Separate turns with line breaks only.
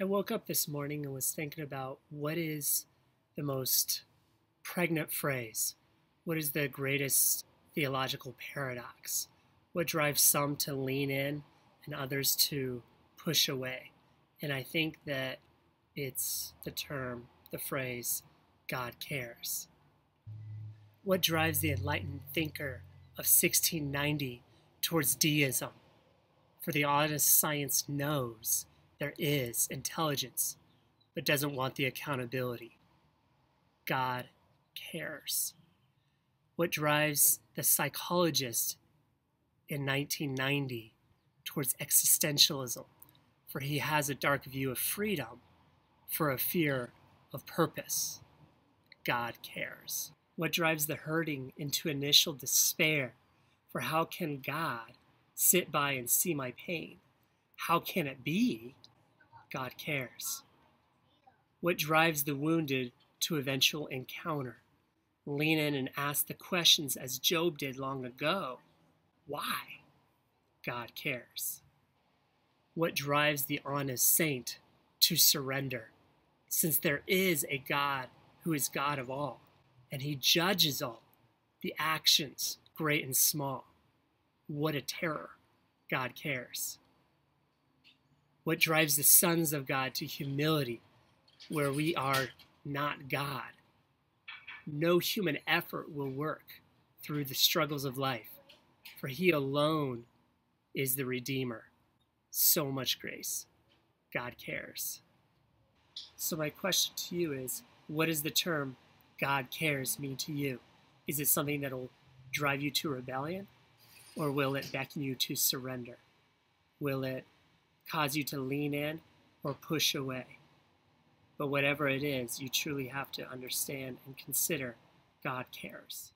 I woke up this morning and was thinking about what is the most pregnant phrase? What is the greatest theological paradox? What drives some to lean in and others to push away? And I think that it's the term, the phrase, God cares. What drives the enlightened thinker of 1690 towards deism? For the honest science knows there is intelligence, but doesn't want the accountability. God cares. What drives the psychologist in 1990 towards existentialism? For he has a dark view of freedom, for a fear of purpose. God cares. What drives the hurting into initial despair? For how can God sit by and see my pain? How can it be God cares. What drives the wounded to eventual encounter? Lean in and ask the questions as Job did long ago. Why? God cares. What drives the honest saint to surrender? Since there is a God who is God of all, and he judges all, the actions, great and small. What a terror. God cares what drives the sons of God to humility, where we are not God. No human effort will work through the struggles of life, for He alone is the Redeemer. So much grace. God cares. So, my question to you is what does the term God cares mean to you? Is it something that will drive you to rebellion, or will it beckon you to surrender? Will it cause you to lean in or push away. But whatever it is, you truly have to understand and consider God cares.